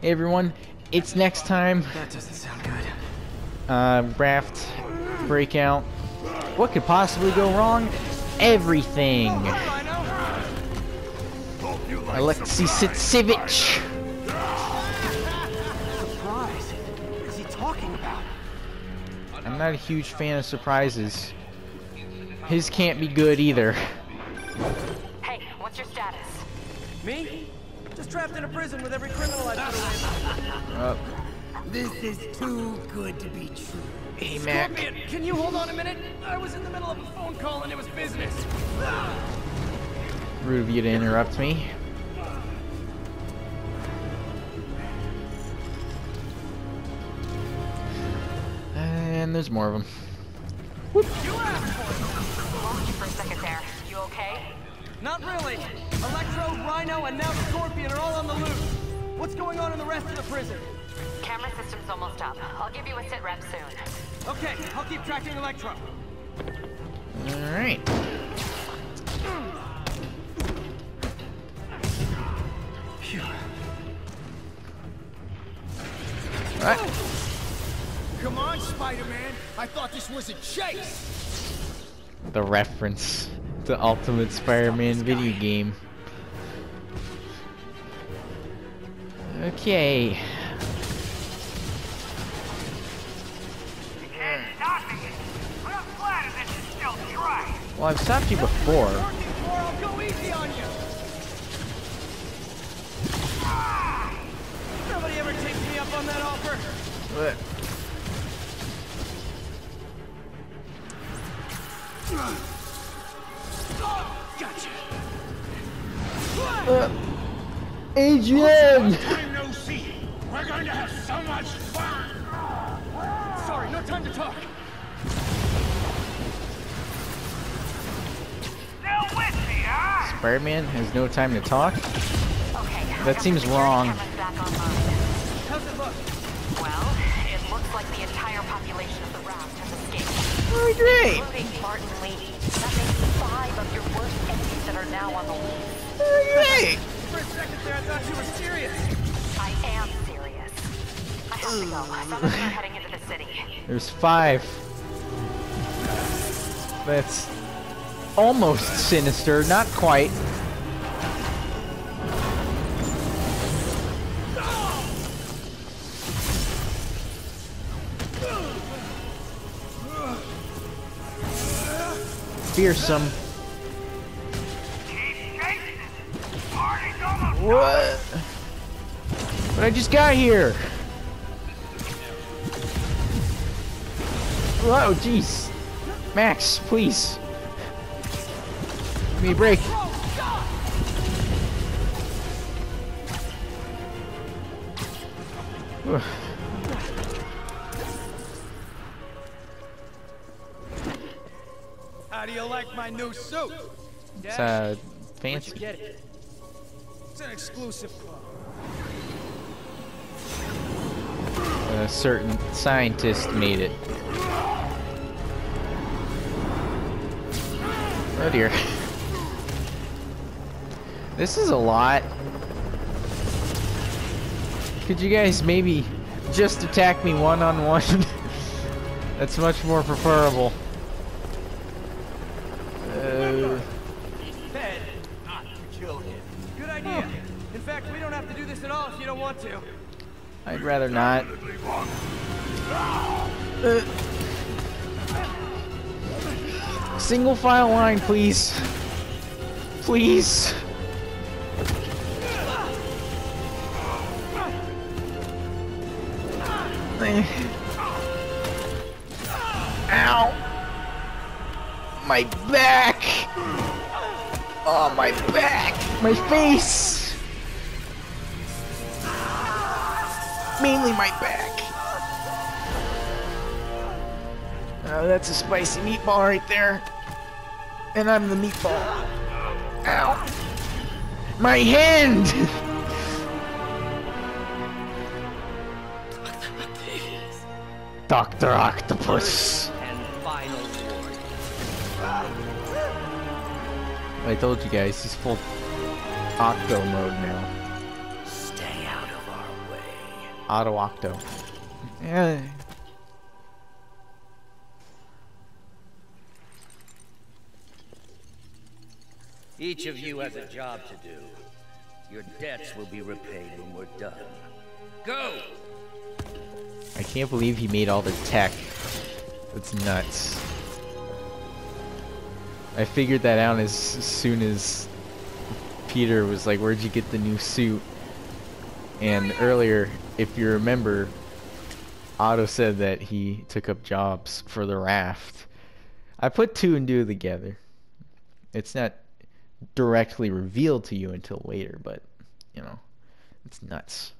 Hey everyone, it's next time. That doesn't sound good. Uh, raft breakout. What could possibly go wrong? Everything. Aleksei Sytsevich. Surprise. What is he talking about? I'm not a huge fan of surprises. His can't be good either. Hey, what's your status? Me? Just trapped in a prison with every criminal I put away. Uh, This is too good to be true. hey Mac. Scorpion, can you hold on a minute? I was in the middle of a phone call and it was business. Rude of you to interrupt me. And there's more of them. Lost you for a second there. You okay? Not really. Electro, Rhino, and now Scorpion are all on the loose. What's going on in the rest of the prison? Camera system's almost up. I'll give you a sit rep soon. Okay, I'll keep tracking Electro. Alright. Alright. Come on, Spider-Man. I thought this was a chase. The reference to Ultimate Spider-Man video game. Okay. Well, I've stopped you before. Working for, I'll go easy on you. Nobody ever takes me up on that offer. But Gotcha. Uh, Adrian! No see. We're going to have so much fun. Sorry, no time to talk. Spider-Man has no time to talk. Okay. That seems wrong. Camera's back online. How's it look? Well, it looks like the entire population of the raft has escaped, Oh, great! including Martin Li. That makes five of your worst enemies that are now on the loose. Great! For a second there, I thought you were serious. I am serious. I have to go. Some of them are heading into the city. There's five. That's almost sinister, not quite. Fearsome. What? But I just got here. Whoa, jeez. Max, please. Give me a break. Ugh. My new suit? It's uh, fancy. get it? It's an exclusive club. A certain scientist made it. Oh dear. This is a lot. Could you guys maybe just attack me one on one? That's much more preferable. Uh, Ted, not kill him. Good idea. In fact, we don't have to do this at all if you don't want to. I'd rather not. Uh, single file line, please. Please. Ow. My back. Oh, my back. My face. Mainly my back. Oh, that's a spicy meatball right there. And I'm the meatball. Ow. My hand! Dr. Octopus. I told you guys, he's full Octo mode now. Stay out of our way. Auto Octo. Yeah. Each of you has a job to do. Your debts will be repaid when we're done. Go! I can't believe he made all the tech. That's nuts. I figured that out as soon as Peter was like, where'd you get the new suit? And earlier, if you remember, Otto said that he took up jobs for the raft. I put two and two together. It's not directly revealed to you until later, but, you know, it's nuts.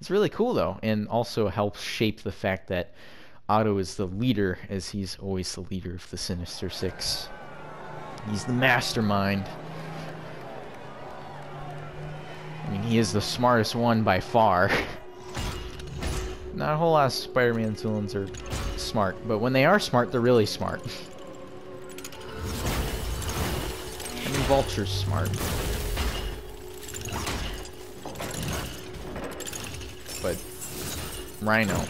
It's really cool, though, and also helps shape the fact that Otto is the leader, as he's always the leader of the Sinister Six. He's the mastermind. I mean, he is the smartest one by far. Not a whole lot of Spider-Man's villains are smart, but when they are smart, they're really smart. I mean, Vulture's smart. But Rhino,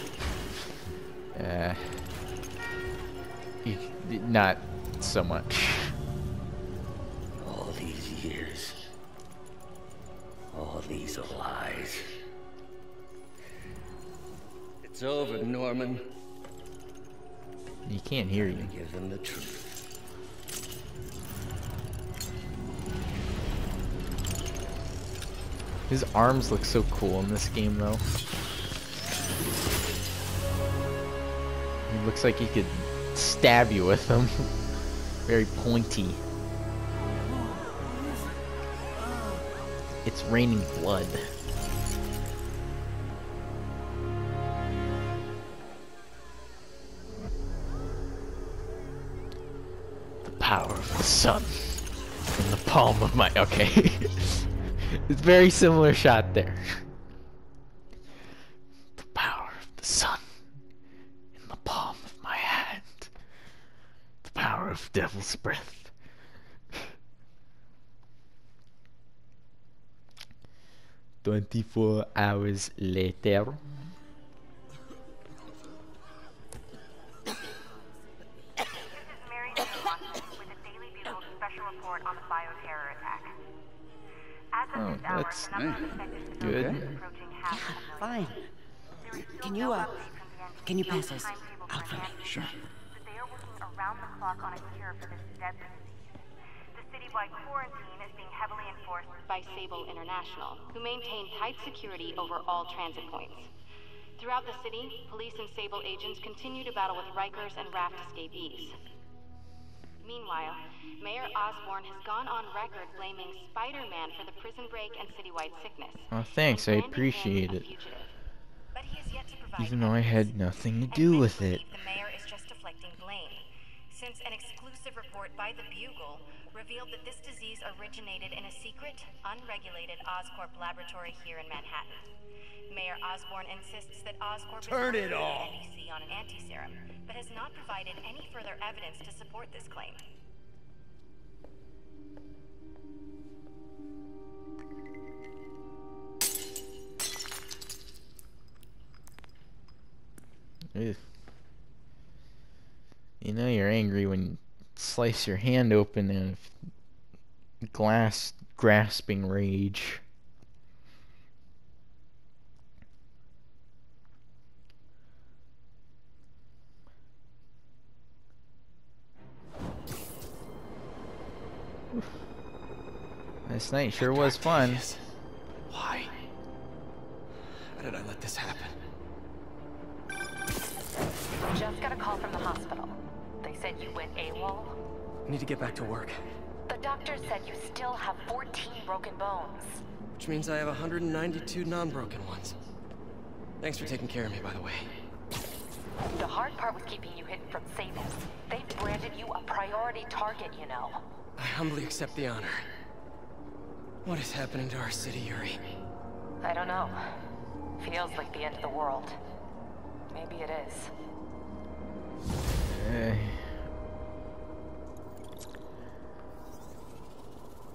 uh, not so much. It's over, Norman. He can't hear you. Give them the truth. His arms look so cool in this game, though. He looks like he could stab you with them. Very pointy. It's raining blood. Sun in the palm of my. Okay. it's very similar shot there. The power of the sun in the palm of my hand. The power of devil's breath. Twenty-four hours later. Oh, that's the number of affected good. civilians is approaching half a million. Fine. There is still Can you, uh, update from the can you pass on this out for me? Sure. They are working around the clock on a cure for this deadly disease. The citywide quarantine is being heavily enforced by Sable International, who maintain tight security over all transit points. Throughout the city, police and Sable agents continue to battle with Rikers and raft escapees. Meanwhile, Mayor Osborn has gone on record blaming Spider-Man for the prison break and citywide sickness. Oh, thanks. I and branding him appreciate it. But he has yet to provide Even though I had nothing to do with it. The mayor is just deflecting blame, since an exclusive report by the Bugle revealed that this disease originated in a secret, unregulated Oscorp laboratory here in Manhattan. Mayor Osborn insists that Oscorp Turn is it working off. NBC on an anti-serum, but has not provided any further evidence to support this claim. You know you're angry when you slice your hand open in glass grasping rage. This night sure was fun. Octavius. Why? How did I let this happen? Just got a call from the hospital. They said you went AWOL. I need to get back to work. The doctor said you still have 14 broken bones. Which means I have 192 non-broken ones. Thanks for taking care of me, by the way. The hard part was keeping you hidden from Sables. They've branded you a priority target, you know. I humbly accept the honor. What is happening to our city, Yuri? I don't know. Feels like the end of the world. Maybe it is. Eh.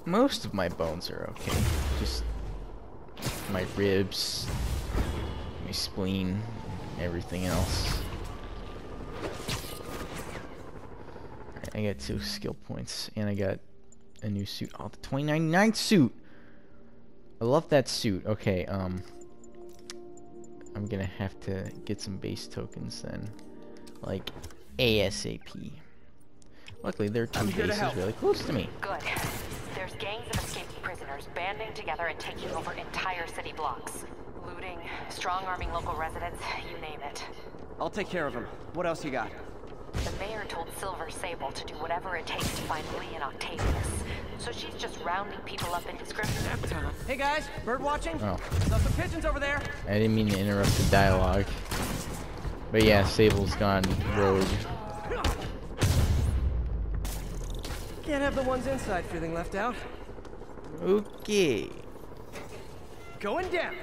most of my bones are okay. Just my ribs, my spleen, everything else. I got two skill points, and I got a new suit. Oh, the 2099 suit! I love that suit. Okay, um... I'm gonna have to get some base tokens then. Like, ASAP. Luckily, there are two bases really close to me. Good. There's gangs of escaped prisoners banding together and taking over entire city blocks. Looting, strong-arming local residents, you name it. I'll take care of them. What else you got? The mayor told Silver Sable to do whatever it takes to find Li and Octavius. So she's just rounding people up indiscriminately. Hey guys, bird watching? Oh, Saw some pigeons over there. I didn't mean to interrupt the dialogue. But yeah, Sable's gone rogue. Can't have the ones inside feeling left out. Okay. Going down.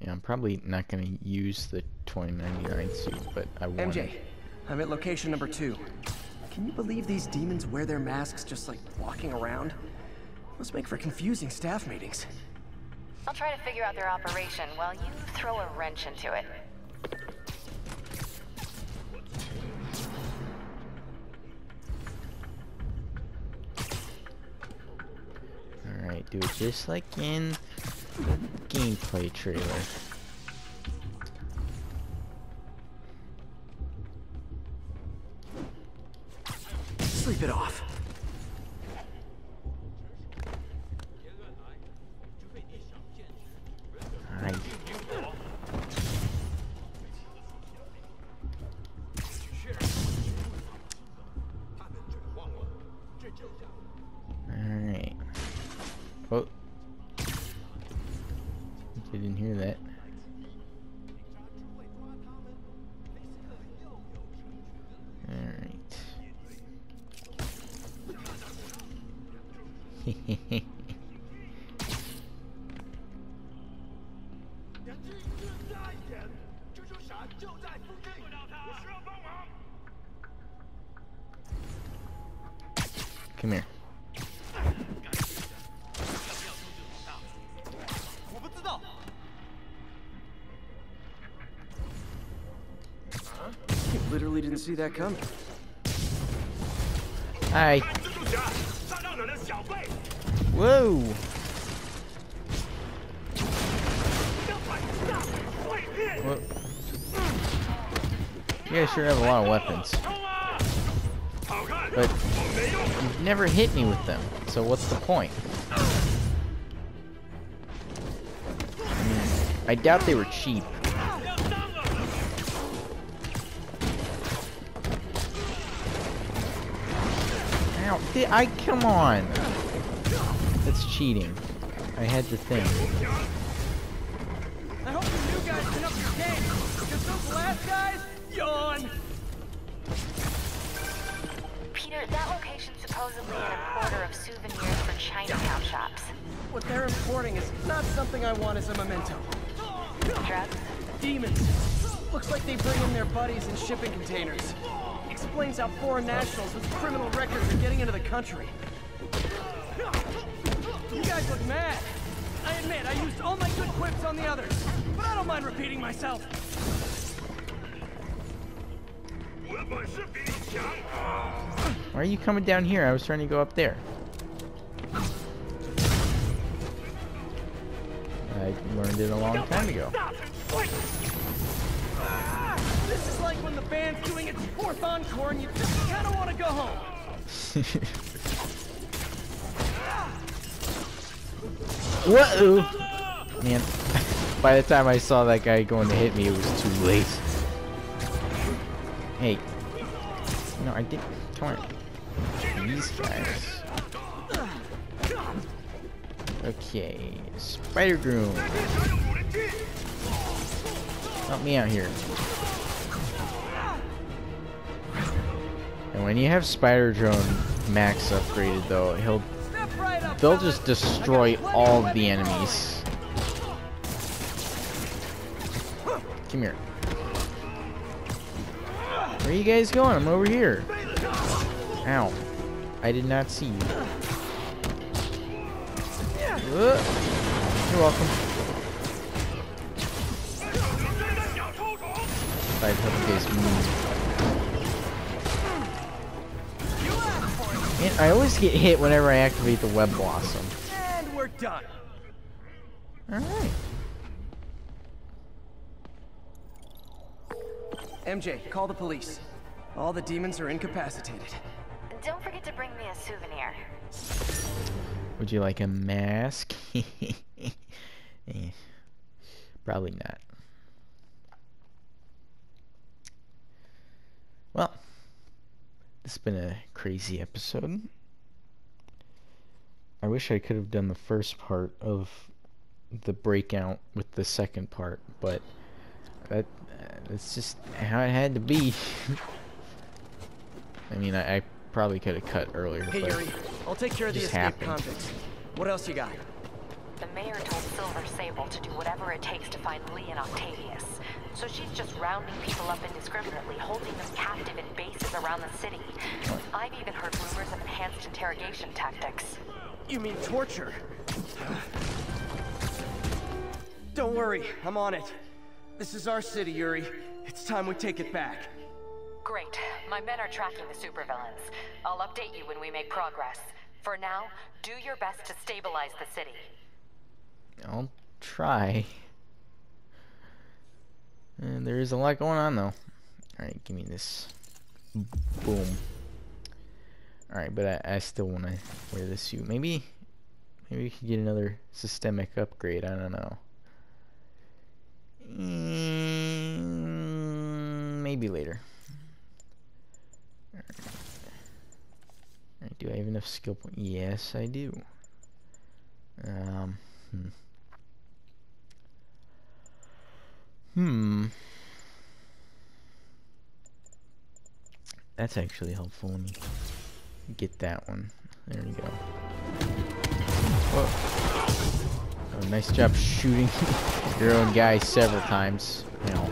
Yeah, I'm probably not gonna use the 2099 suit, but I want MJ, I'm at location number two. Can you believe these demons wear their masks just like walking around? Must make for confusing staff meetings. I'll try to figure out their operation while you throw a wrench into it. Alright, do it just like in the gameplay trailer. Didn't hear that. Alright. didn't see that coming. Hi. Whoa. Whoa. You guys sure have a lot of weapons. But you've never hit me with them, so what's the point? I doubt they were cheap. Ow, I come on. That's cheating. I had to think. I hope the new guys can up your game, because those last guys, yawn. Peter, that location's supposedly an importer of souvenirs for Chinatown shops. What they're importing is not something I want as a memento. Drugs? Demons. Looks like they bring in their buddies in shipping containers. Explains how foreign nationals with criminal records are getting into the country. You guys look mad. I admit, I used all my good quips on the others, but I don't mind repeating myself. Why are you coming down here? I was trying to go up there. I learned it a long time ago. When the band's doing its fourth encore and you just kind of want to go home. Whoa! Man, by the time I saw that guy going to hit me, it was too late. Hey. No, I didn't. On. These guys. Okay. Spider Groom. Help me out here. And when you have Spider Drone max upgraded though, he'll right up, they'll just destroy all of the enemies. Come here. Where are you guys going? I'm over here. Ow. I did not see you. You're welcome. I always get hit whenever I activate the web blossom. And we're done. Alright. MJ, call the police. All the demons are incapacitated. Don't forget to bring me a souvenir. Would you like a mask? Eh, probably not. Well, this has been a crazy episode. I wish I could have done the first part of the breakout with the second part, but that uh, that's just how it had to be. I mean, I, I probably could have cut earlier, Hey, but Yuri, I'll take care of the just escaped happened. convicts. What else you got? The mayor told Silver Sable to do whatever it takes to find Li and Octavius. So she's just rounding people up indiscriminately, holding them captive in bases around the city. I've even heard rumors of enhanced interrogation tactics. You mean torture? Don't worry, I'm on it. This is our city, Yuri. It's time we take it back. Great. My men are tracking the supervillains. I'll update you when we make progress. For now, do your best to stabilize the city. I'll try. And there is a lot going on though. Alright, give me this. Boom. Alright, but I, I still want to wear this suit. Maybe, maybe we could get another systemic upgrade. I don't know. Mm, maybe later. Alright, do I have enough skill points? Yes, I do. Um, hmm. Hmm. That's actually helpful. Let me get that one. There we go. Whoa. Oh, nice job shooting your own guy several times. Ow.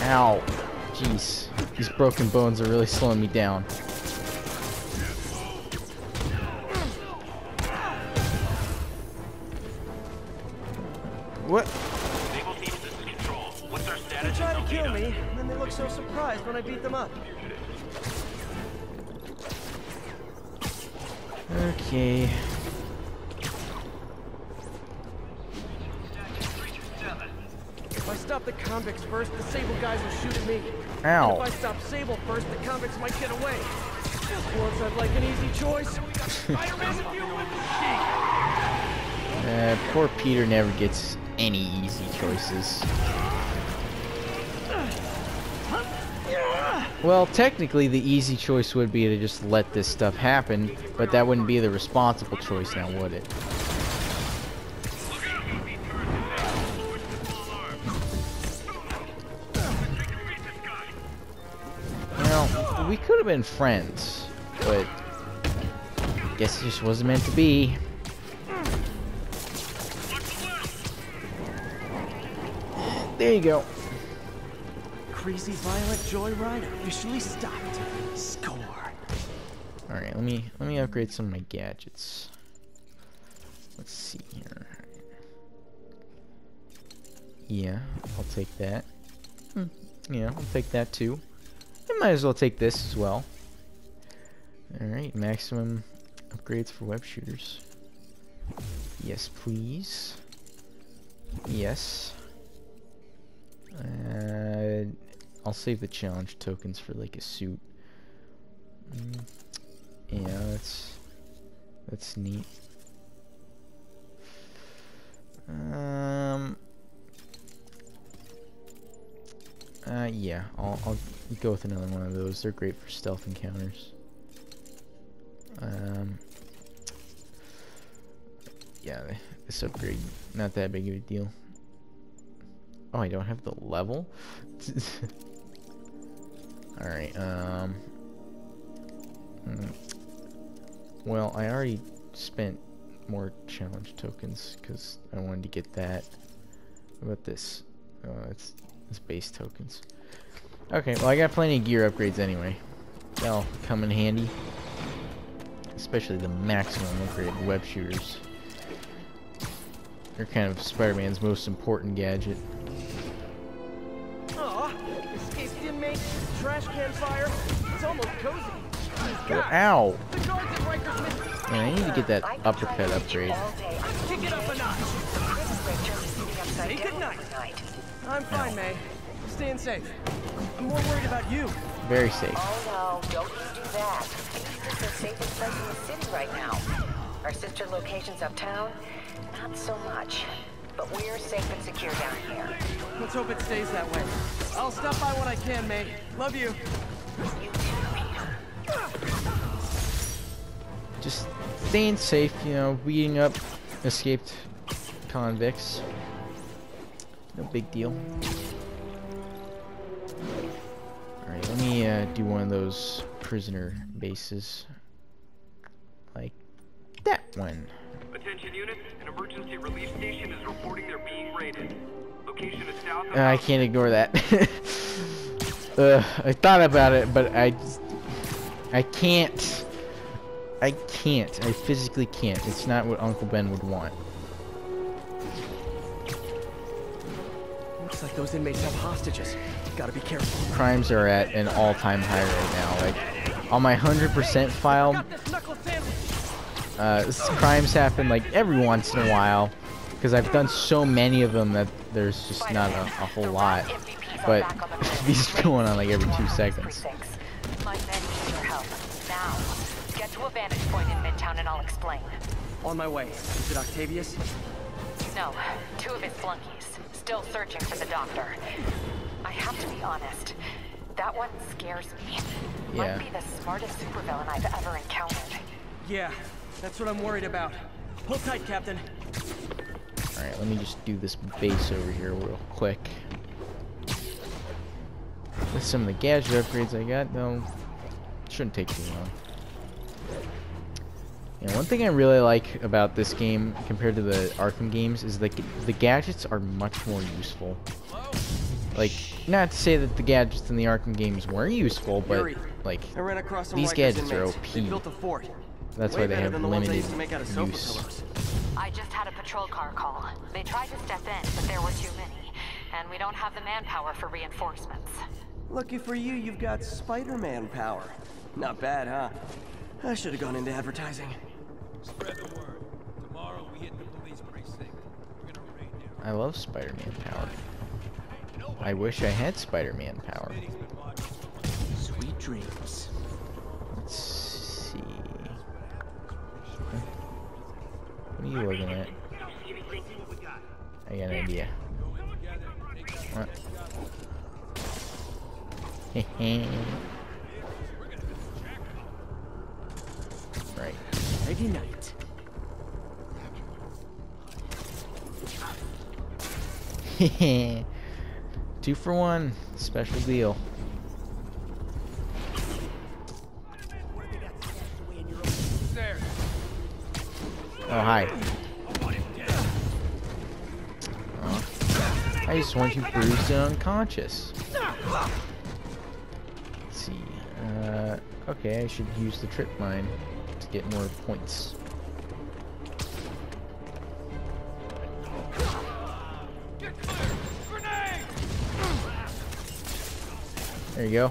Ow. Jeez. These broken bones are really slowing me down. What? And then they looked so surprised when I beat them up. Okay. If I stop the convicts first, the Sable guys will shoot at me. Ow. And if I stop Sable first, the convicts might get away. Just once I'd like an easy choice. Uh, poor Peter never gets any easy choices. Well, technically, the easy choice would be to just let this stuff happen, but that wouldn't be the responsible choice now, would it? Well, we could have been friends, but I guess it just wasn't meant to be. There you go. Crazy Violet Joyride officially stopped. Score. All right, let me let me upgrade some of my gadgets. Let's see here. Yeah, I'll take that. Hmm, Yeah, I'll take that too. I might as well take this as well. All right, maximum upgrades for web shooters. Yes, please. Yes. Uh, I'll save the challenge tokens for like a suit. Mm, yeah, that's that's neat. Um. Uh, yeah, I'll I'll go with another one of those. They're great for stealth encounters. Um. Yeah, this upgrade not that big of a deal. Oh, I don't have the level. All right. Um. hmm. Well, I already spent more challenge tokens because I wanted to get that. What about this? Oh, it's it's base tokens. Okay, well I got plenty of gear upgrades anyway. They'll come in handy. Especially the maximum upgrade web shooters. They're kind of Spider-Man's most important gadget. Fire. It's almost cozy. Ow! The guards at Man, I need to get that uppercut upgrade. Kick it up a notch. Say Say goodnight. I'm fine, May. Staying safe. I'm more worried about you. Very safe. Oh no, don't you do that. This is the safest place in the city right now. Our sister locations uptown, not so much. But we're safe and secure down here. Let's hope it stays that way. I'll stop by when I can, May. Love you. You too, Peter. Just staying safe, you know, beating up escaped convicts. No big deal. Alright, let me uh, do one of those prisoner bases. Like that one. Attention units, an emergency relief station is reporting they're being raided. Location is south Uh, I can't ignore that. uh, I thought about it, but I, I can't. I can't. I physically can't. It's not what Uncle Ben would want. Looks like those inmates have hostages. Gotta be careful. Crimes are at an all-time high right now. Like on my 100% file, Got this knuckle sandwich. uh, crimes happen like every once in a while because I've done so many of them that there's just not a, a whole lot. But these are going on like every two seconds. My men need your help. Now. Get to a vantage point in Midtown and I'll explain. On my way. Is it Octavius? No, two of his flunkies. Still searching for the doctor. I have to be honest. That one scares me. Yeah. Might be the smartest supervillain I've ever encountered. Yeah, that's what I'm worried about. Hold tight, Captain. Alright, let me just do this base over here real quick. With some of the gadget upgrades I got, though, shouldn't take too long. Yeah, one thing I really like about this game compared to the Arkham games is that the gadgets are much more useful. Like, not to say that the gadgets in the Arkham games weren't useful, but like, I ran across these Rikers gadgets are inmates. They OP. built a fort. That's Way why they better have than the ones I limited used to make out of sofa use. pillows. I just had a patrol car call. They tried to step in, but there were too many. And we don't have the manpower for reinforcements. Lucky for you, you've got Spider-Man power. Not bad, huh? I should have gone into advertising. Spread the word. Tomorrow we hit the police precinct. We're gonna raid their I love Spider-Man power. I wish I had Spider-Man power. city's been watching. Sweet dreams. Let's see. What are you looking at? I got an idea. What? Right. Ready night. Two for one. Special deal. Oh, hi. Oh. I just want you bruised and unconscious. Okay, I should use the trip mine to get more points. There you go.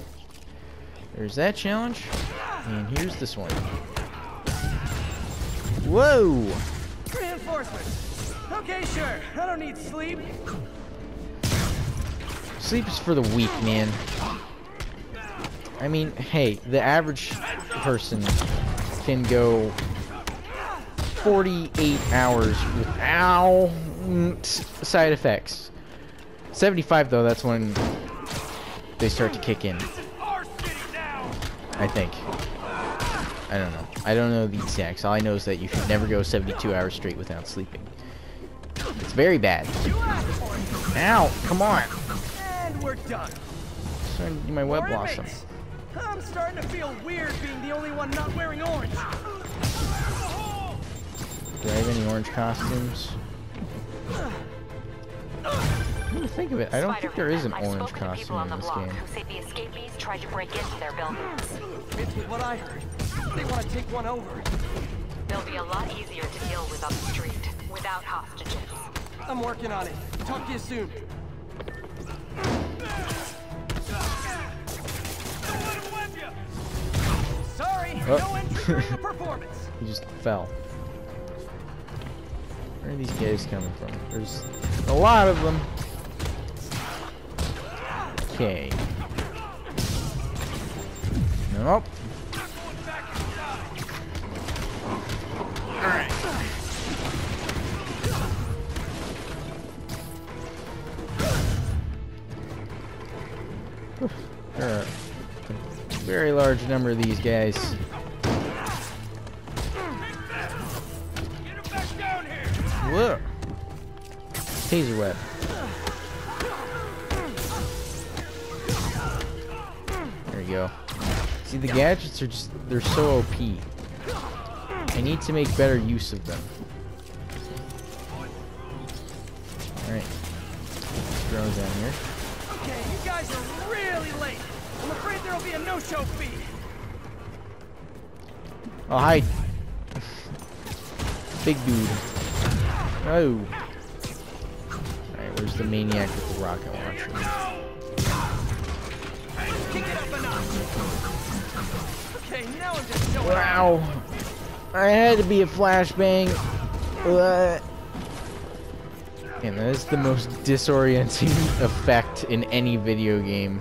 There's that challenge. And here's this one. Whoa! Reinforcements. Okay, sure. I don't need sleep. Sleep is for the weak, man. I mean, hey, the average person can go 48 hours without side effects. 75 though, that's when they start to kick in. I think. I don't know. I don't know the exacts. All I know is that you should never go 72 hours straight without sleeping. It's very bad. Ow! Come on! And we're done. I'm trying to do my web blossom. Inmates. I'm starting to feel weird being the only one not wearing orange. Do I have any orange costumes? Come to think of it, I don't think there is an I've orange spoken to people costume on in the this block game. who say the escapees tried to break into their buildings. It's what I heard. They want to take one over. They'll be a lot easier to deal with on the street, without hostages. I'm working on it. Talk to you soon. Oh. no entry during the performance. He just fell. Where are these guys coming from? There's a lot of them. Okay. Nope. Alright. There are a very large number of these guys. Taser web. There you go. See, the gadgets are just, they're so OP. I need to make better use of them. Alright. Drones down here. Okay, you guys are really late. I'm afraid there'll be a no-show fee. Oh, hi. Big dude. Oh. Where's the maniac with the rocket launcher? Kick it up a notch. Okay, now I'm just showing Wow. I had to be a flashbang. Uh. And that is the most disorienting effect in any video game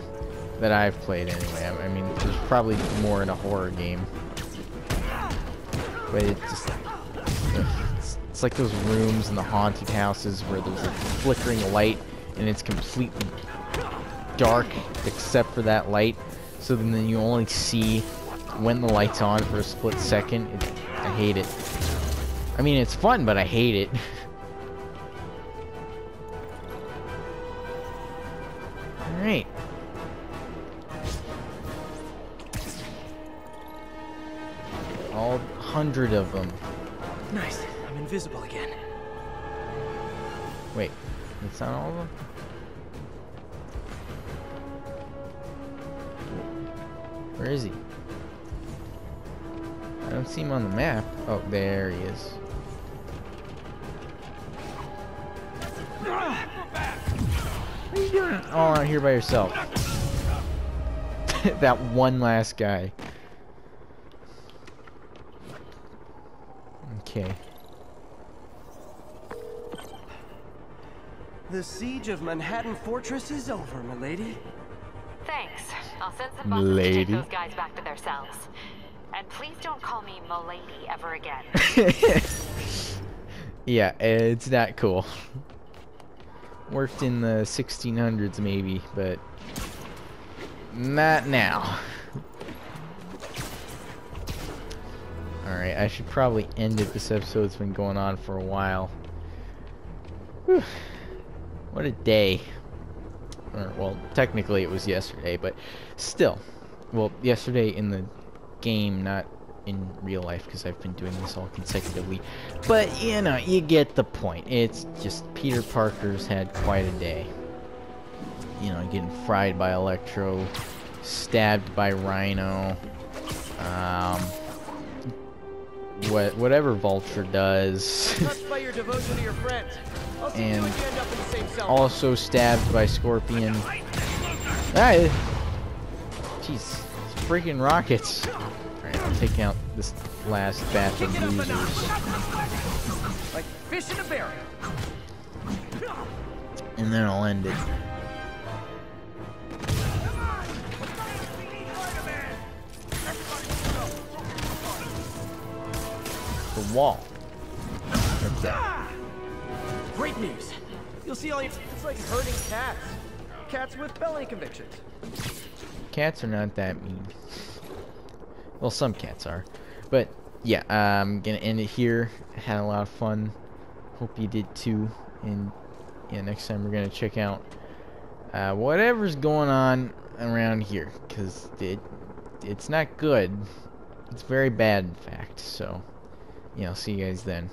that I've played anyway. I I mean, there's probably more in a horror game. But it just... it's like those rooms in the haunted houses where there's a flickering light and it's completely dark except for that light. So then you only see when the light's on for a split second. It, I hate it. I mean, it's fun, but I hate it. Alright. All hundred of them. Nice. I'm invisible again. Wait, that's not all of them? Where is he? I don't see him on the map. Oh, there he is. What are you doing all out here by yourself? that one last guy. Okay. The siege of Manhattan Fortress is over, milady. Thanks. I'll send some buses to take those guys back to their cells. And please don't call me Milady ever again. Yeah, it's that cool. Worked in the 1600s maybe, but not now. Alright, I should probably end it. This episode's been going on for a while. Whew. What a day. Or, well, technically it was yesterday, but still. Well, yesterday in the game, not in real life, because I've been doing this all consecutively. But, you know, you get the point. It's just Peter Parker's had quite a day. You know, getting fried by Electro, stabbed by Rhino, um, what, whatever Vulture does. Touched by your devotion to your friends. I'll see And you if you end up in the same cell. also stabbed by Scorpion. Ah, jeez, freaking rockets. Alright, I'll take out this last batch of Kick it up a losers. Like fish in a barrel. And then I'll end it. The wall. Great news. You'll see all your... It's like herding cats. Cats with felony convictions. Cats are not that mean. Well, some cats are. But, yeah, I'm gonna end it here. Had a lot of fun. Hope you did too. And, yeah, next time we're gonna check out uh, whatever's going on around here. Because it, it's not good. It's very bad, in fact. So, yeah, I'll see you guys then.